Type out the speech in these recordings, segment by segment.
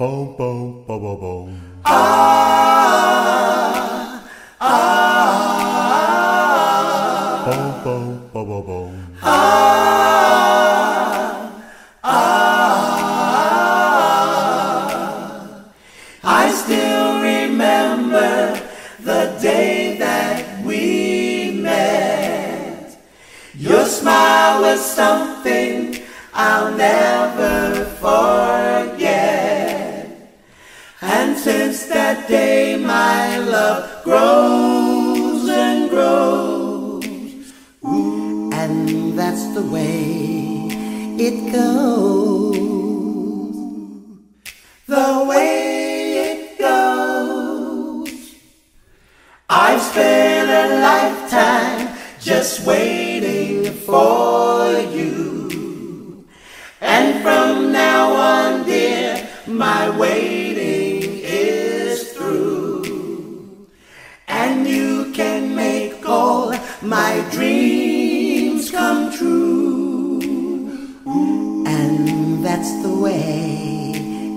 Boom, boom, boom, boom, boom. Boom, boom, boom, boom, boom. I still remember the day that we met. Your smile was something I'll never forget. Since that day, my love grows and grows. Ooh, and that's the way it goes the way it goes. I've spent a lifetime just waiting for you. And from now on, dear, my waiting dreams come true. And that's the way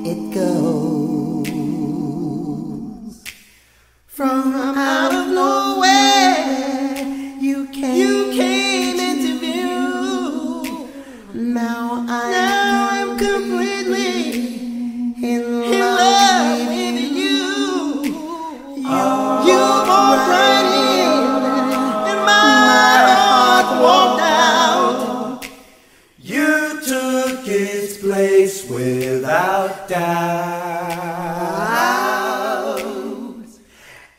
it goes. From its place without doubt.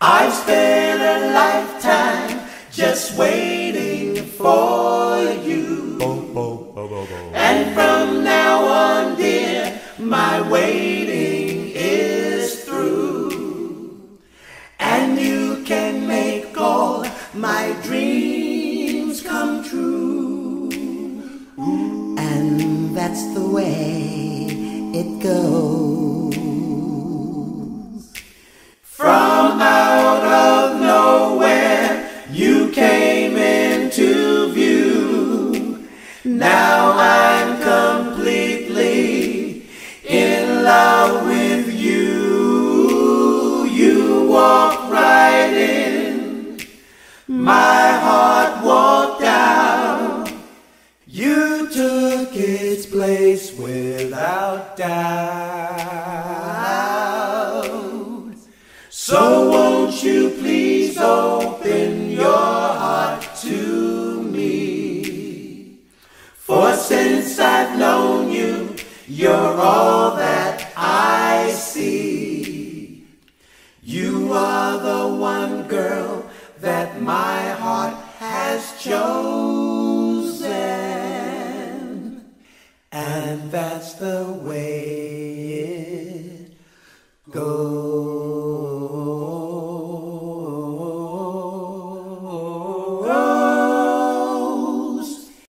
I've spent a lifetime just waiting for you. And from now on, dear, my waiting that's the way it goes. From out of nowhere, you came into view. Now I'm completely in love with you. You walk right in, my heart walked out. You took its place without doubt. So won't you please And that's the way it goes.